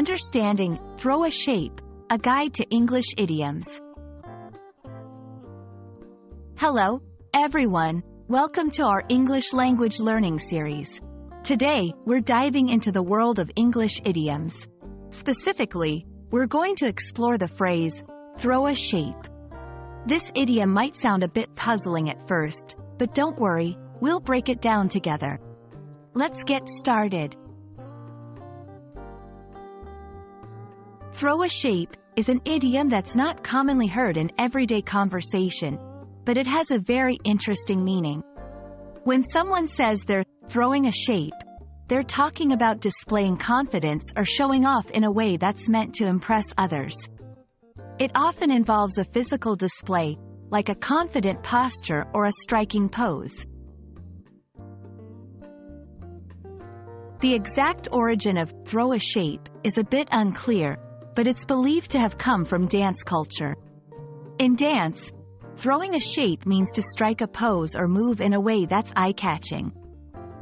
Understanding, throw a shape, a guide to English idioms. Hello, everyone. Welcome to our English language learning series. Today, we're diving into the world of English idioms. Specifically, we're going to explore the phrase, throw a shape. This idiom might sound a bit puzzling at first, but don't worry, we'll break it down together. Let's get started. Throw a shape is an idiom that's not commonly heard in everyday conversation, but it has a very interesting meaning. When someone says they're throwing a shape, they're talking about displaying confidence or showing off in a way that's meant to impress others. It often involves a physical display, like a confident posture or a striking pose. The exact origin of throw a shape is a bit unclear, but it's believed to have come from dance culture. In dance, throwing a shape means to strike a pose or move in a way that's eye-catching.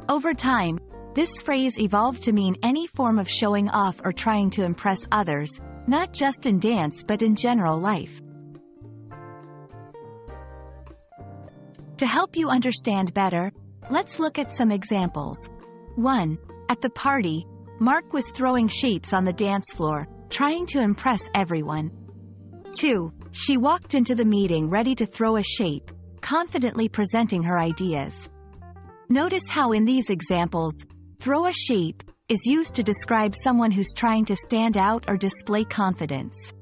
Over time, this phrase evolved to mean any form of showing off or trying to impress others, not just in dance but in general life. To help you understand better, let's look at some examples. 1. At the party, Mark was throwing shapes on the dance floor, trying to impress everyone. 2. She walked into the meeting ready to throw a shape, confidently presenting her ideas. Notice how in these examples, throw a shape is used to describe someone who's trying to stand out or display confidence.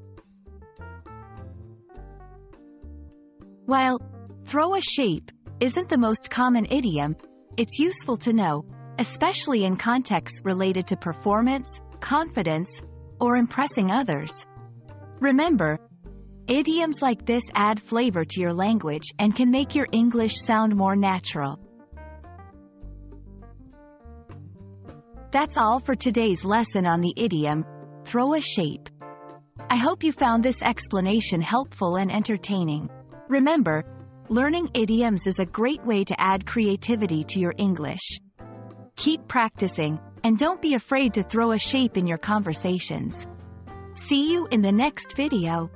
While throw a shape isn't the most common idiom, it's useful to know, especially in contexts related to performance, confidence, or impressing others. Remember, idioms like this add flavor to your language and can make your English sound more natural. That's all for today's lesson on the idiom, throw a shape. I hope you found this explanation helpful and entertaining. Remember, learning idioms is a great way to add creativity to your English. Keep practicing, and don't be afraid to throw a shape in your conversations. See you in the next video.